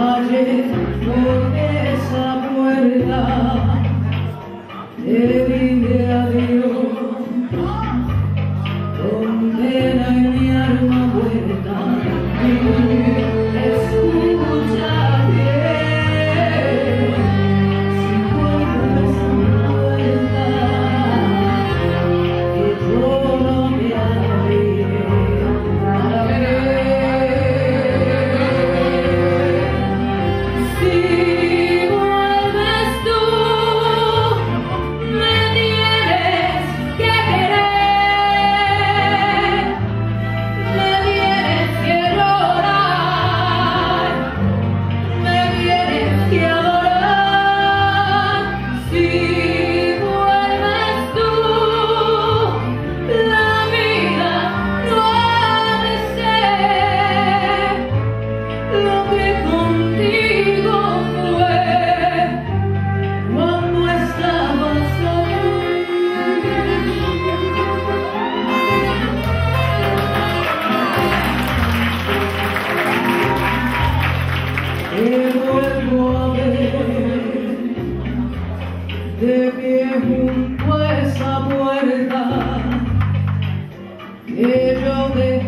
Ayer por esa puerta te vi de pie junto a esa puerta que yo te